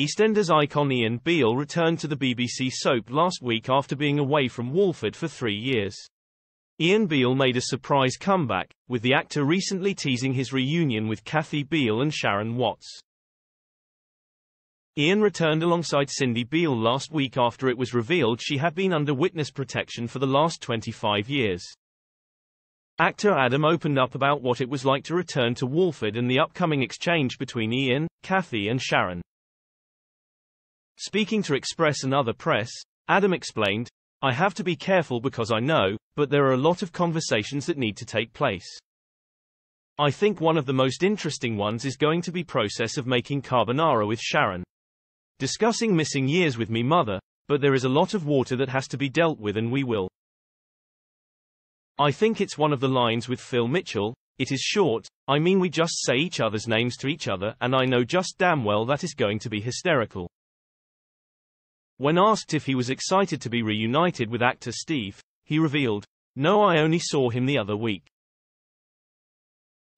EastEnders icon Ian Beale returned to the BBC soap last week after being away from Walford for three years. Ian Beale made a surprise comeback, with the actor recently teasing his reunion with Kathy Beale and Sharon Watts. Ian returned alongside Cindy Beale last week after it was revealed she had been under witness protection for the last 25 years. Actor Adam opened up about what it was like to return to Walford and the upcoming exchange between Ian, Kathy and Sharon. Speaking to Express and other press, Adam explained, I have to be careful because I know, but there are a lot of conversations that need to take place. I think one of the most interesting ones is going to be process of making carbonara with Sharon. Discussing missing years with me mother, but there is a lot of water that has to be dealt with and we will. I think it's one of the lines with Phil Mitchell, it is short, I mean we just say each other's names to each other and I know just damn well that is going to be hysterical. When asked if he was excited to be reunited with actor Steve, he revealed, No I only saw him the other week.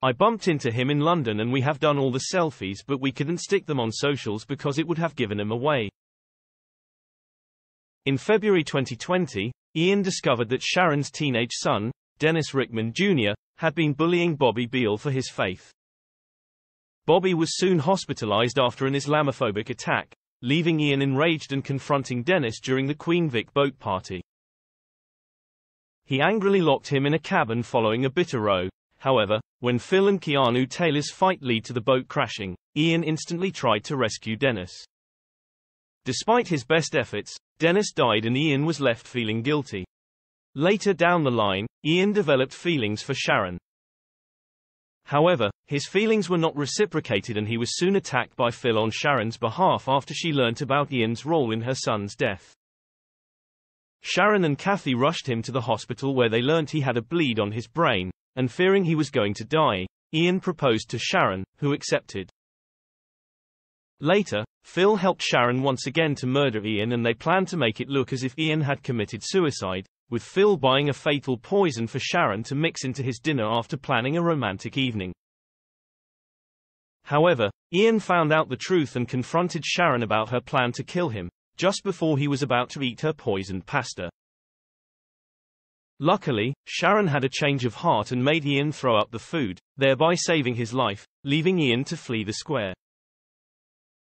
I bumped into him in London and we have done all the selfies but we couldn't stick them on socials because it would have given him away. In February 2020, Ian discovered that Sharon's teenage son, Dennis Rickman Jr., had been bullying Bobby Beale for his faith. Bobby was soon hospitalized after an Islamophobic attack, leaving Ian enraged and confronting Dennis during the Queen Vic boat party. He angrily locked him in a cabin following a bitter row. However, when Phil and Keanu Taylor's fight lead to the boat crashing, Ian instantly tried to rescue Dennis. Despite his best efforts, Dennis died and Ian was left feeling guilty. Later down the line, Ian developed feelings for Sharon, However, his feelings were not reciprocated and he was soon attacked by Phil on Sharon's behalf after she learnt about Ian's role in her son's death. Sharon and Kathy rushed him to the hospital where they learnt he had a bleed on his brain, and fearing he was going to die, Ian proposed to Sharon, who accepted. Later, Phil helped Sharon once again to murder Ian and they planned to make it look as if Ian had committed suicide, with Phil buying a fatal poison for Sharon to mix into his dinner after planning a romantic evening. However, Ian found out the truth and confronted Sharon about her plan to kill him, just before he was about to eat her poisoned pasta. Luckily, Sharon had a change of heart and made Ian throw up the food, thereby saving his life, leaving Ian to flee the square.